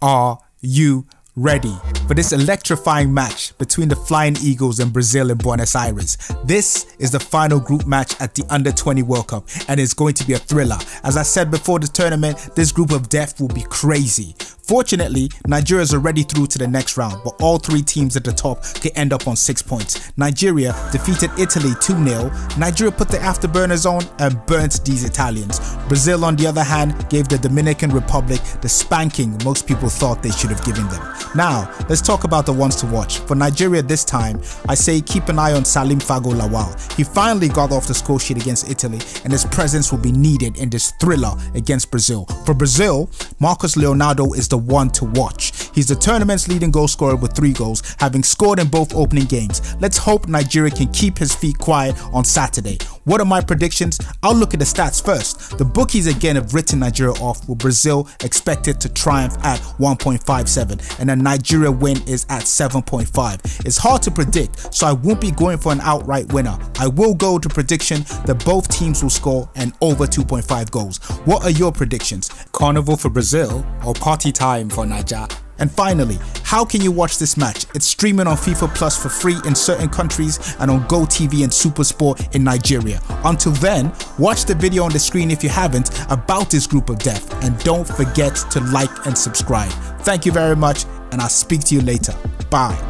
Are you ready for this electrifying match between the Flying Eagles and Brazil in Buenos Aires? This is the final group match at the Under 20 World Cup and it's going to be a thriller. As I said before the tournament, this group of death will be crazy. Fortunately, Nigeria is already through to the next round, but all three teams at the top could end up on 6 points. Nigeria defeated Italy 2-0, Nigeria put the afterburners on and burnt these Italians. Brazil on the other hand gave the Dominican Republic the spanking most people thought they should have given them. Now, let's talk about the ones to watch. For Nigeria this time, I say keep an eye on Salim Fago Lawal. He finally got off the score sheet against Italy and his presence will be needed in this thriller against Brazil. For Brazil, Marcos Leonardo is the one to watch. He's the tournament's leading goal scorer with three goals, having scored in both opening games. Let's hope Nigeria can keep his feet quiet on Saturday. What are my predictions? I'll look at the stats first. The bookies again have written Nigeria off with Brazil expected to triumph at 1.57 and a Nigeria win is at 7.5. It's hard to predict, so I won't be going for an outright winner. I will go to prediction that both teams will score and over 2.5 goals. What are your predictions? Carnival for Brazil or party time? for Niger. And finally, how can you watch this match? It's streaming on FIFA Plus for free in certain countries and on GoTV and Supersport in Nigeria. Until then, watch the video on the screen if you haven't about this group of death and don't forget to like and subscribe. Thank you very much and I'll speak to you later. Bye.